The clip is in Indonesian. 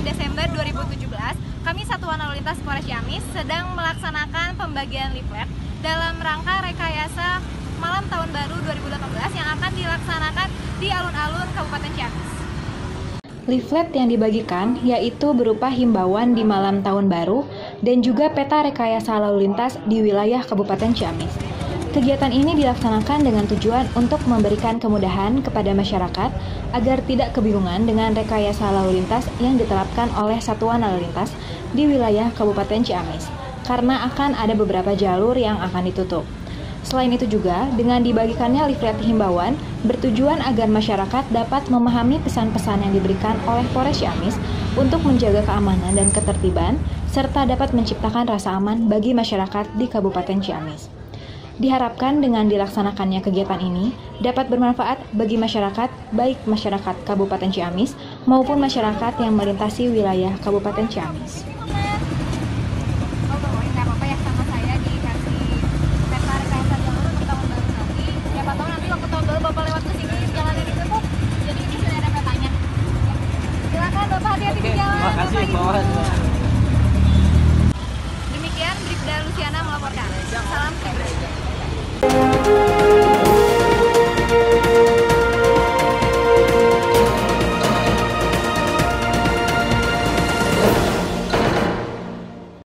bulan Desember 2017, kami Satuan Lalu Lintas Polres Ciamis sedang melaksanakan pembagian leaflet dalam rangka rekayasa malam tahun baru 2018 yang akan dilaksanakan di alun-alun Kabupaten Ciamis. Leaflet yang dibagikan yaitu berupa himbauan di malam tahun baru dan juga peta rekayasa lalu lintas di wilayah Kabupaten Ciamis. Kegiatan ini dilaksanakan dengan tujuan untuk memberikan kemudahan kepada masyarakat agar tidak kebingungan dengan rekayasa lalu lintas yang diterapkan oleh Satuan Lalu Lintas di wilayah Kabupaten Ciamis, karena akan ada beberapa jalur yang akan ditutup. Selain itu juga, dengan dibagikannya leaflet himbauan, bertujuan agar masyarakat dapat memahami pesan-pesan yang diberikan oleh Polres Ciamis untuk menjaga keamanan dan ketertiban, serta dapat menciptakan rasa aman bagi masyarakat di Kabupaten Ciamis. Diharapkan dengan dilaksanakannya kegiatan ini dapat bermanfaat bagi masyarakat, baik masyarakat Kabupaten Ciamis maupun masyarakat yang melintasi wilayah Kabupaten Ciamis. Terima kasih, Bapak.